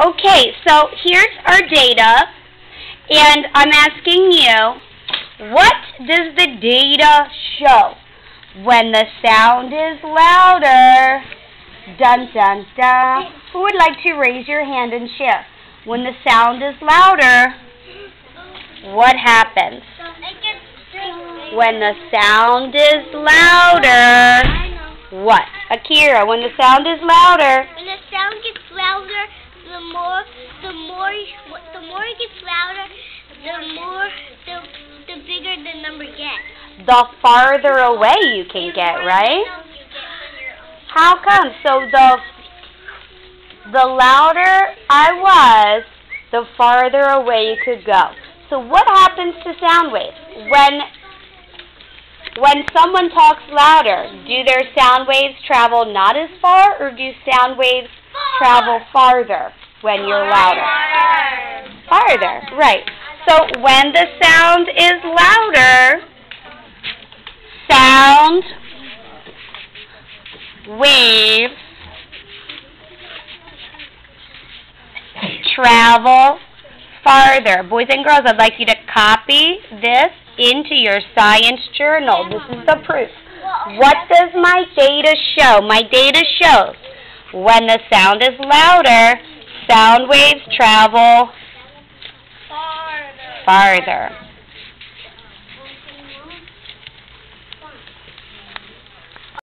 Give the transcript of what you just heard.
Okay, so here's our data, and I'm asking you, what does the data show? When the sound is louder, dun dun dun. Who would like to raise your hand and share? When the sound is louder, what happens? When the sound is louder, what? Akira, when the sound is louder. When the sound gets louder, the more, the more, the more it gets louder, the more, the, the bigger the number gets. The farther away you can get, right? How come? So the the louder I was, the farther away you could go. So what happens to sound waves? When when someone talks louder, do their sound waves travel not as far or do sound waves travel farther? When you're louder. Farther, right. So when the sound is louder, sound waves travel farther. Boys and girls, I'd like you to copy this into your science journal. This is the proof. What does my data show? My data shows when the sound is louder, Sound waves travel Farther. farther.